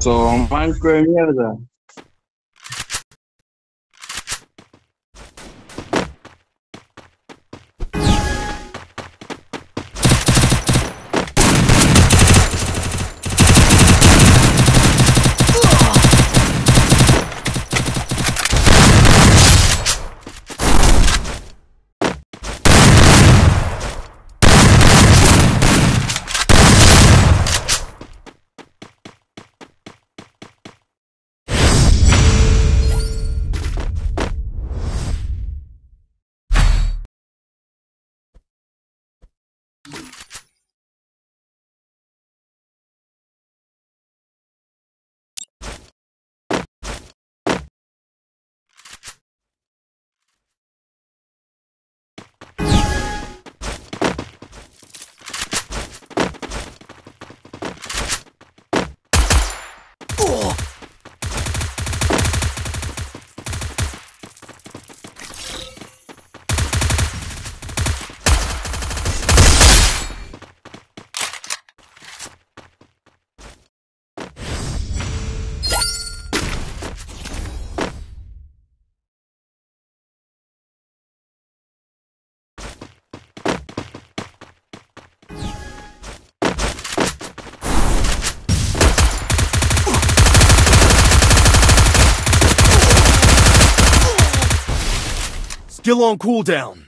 So, manco de. Skill on cooldown.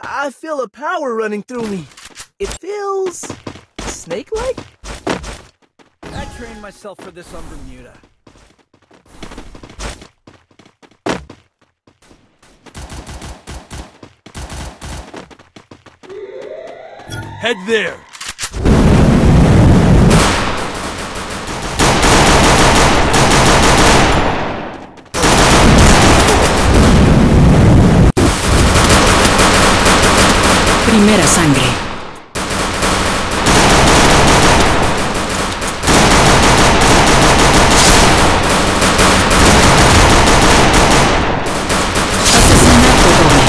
I feel a power running through me. It feels snake-like. I trained myself for this on Bermuda. Head there. Primera sangre. Asesinato doble.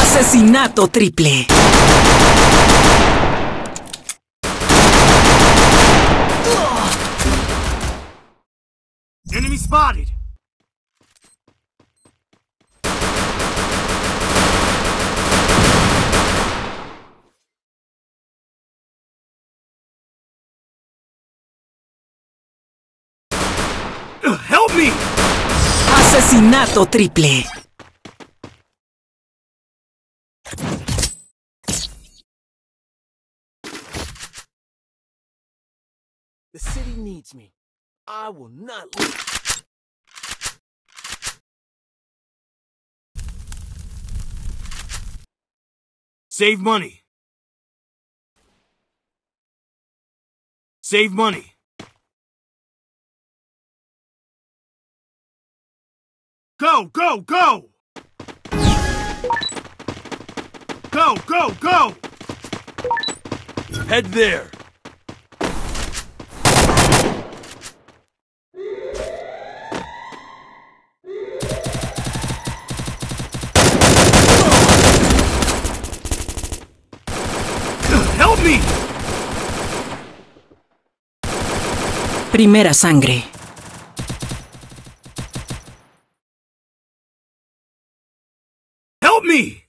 Asesinato triple. Enemy spotted. Help me! Asesinato triple. The city needs me. I will not leave. Save money. Save money. Go, go, go! Go, go, go! Head there. Help me! Primera sangre. Help me!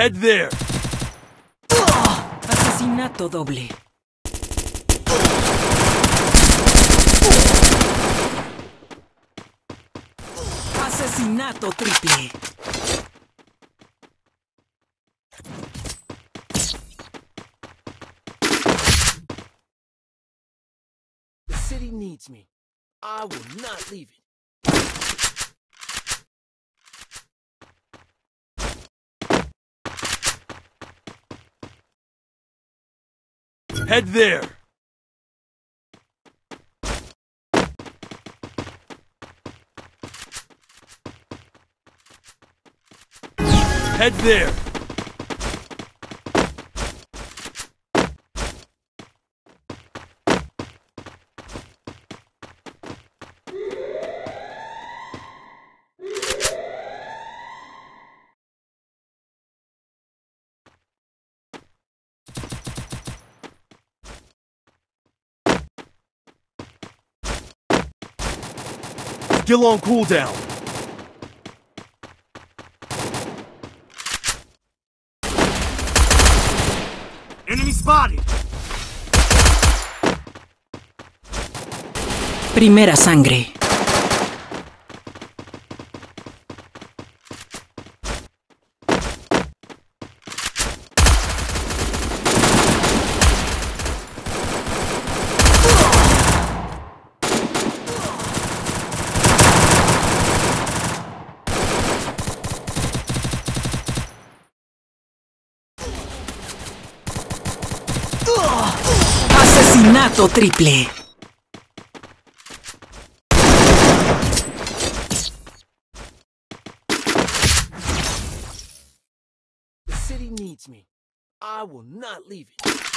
Head there. Asesinato doble. Asesinato triple. The city needs me. I will not leave it. Head there. Head there. Skill on cooldown. Enemy spotted. Primera sangre. Asesinato triple. The city needs me. I will not leave it.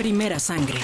Primera sangre.